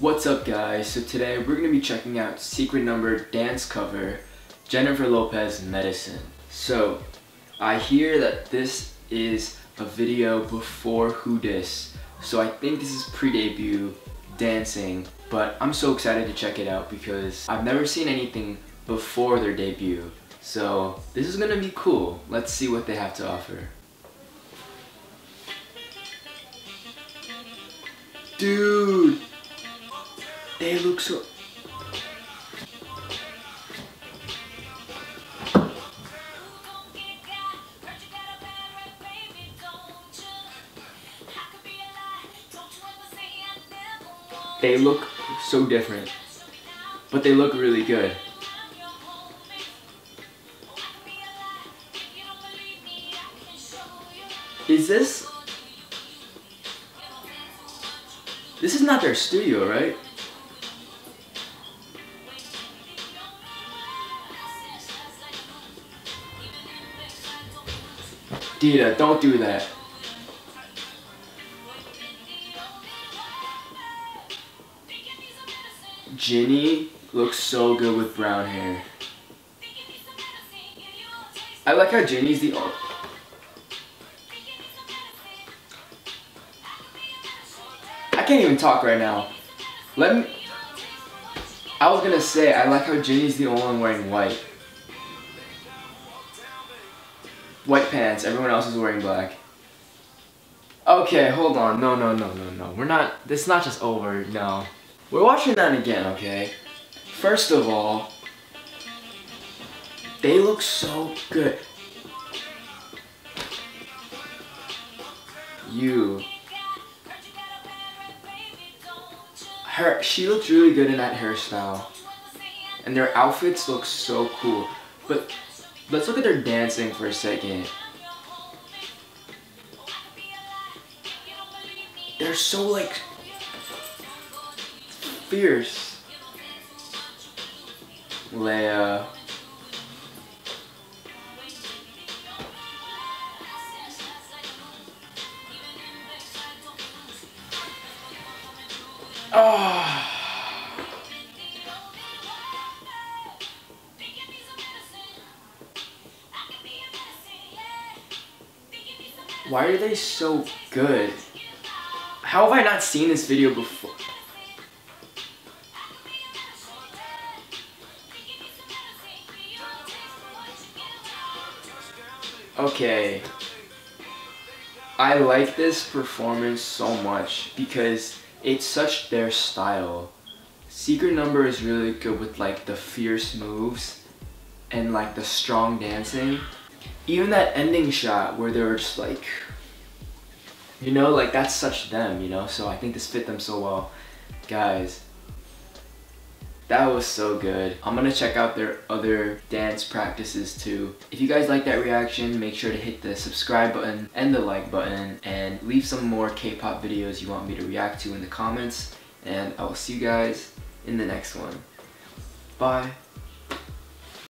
What's up guys? So today we're going to be checking out Secret Number dance cover Jennifer Lopez Medicine. So I hear that this is a video before Who Dis. So I think this is pre-debut dancing but I'm so excited to check it out because I've never seen anything before their debut. So this is gonna be cool. Let's see what they have to offer. Dude! They look so... They look so different, but they look really good. Is this... This is not their studio, right? Dita, don't do that. Jinny looks so good with brown hair. I like how Jinny's the only... I can't even talk right now. Let me... I was gonna say, I like how Jinny's the only one wearing white. White pants, everyone else is wearing black. Okay, hold on. No, no, no, no, no. We're not, is not just over, no. We're watching that again, okay? First of all, they look so good. You. Her, she looks really good in that hairstyle. And their outfits look so cool. But Let's look at their dancing for a second. They're so like fierce. Léa. Oh. Why are they so good? How have I not seen this video before? Okay. I like this performance so much because it's such their style. Secret Number is really good with like the fierce moves and like the strong dancing even that ending shot where they were just like, you know, like that's such them, you know? So I think this fit them so well. Guys, that was so good. I'm gonna check out their other dance practices too. If you guys like that reaction, make sure to hit the subscribe button and the like button and leave some more K-pop videos you want me to react to in the comments. And I will see you guys in the next one. Bye.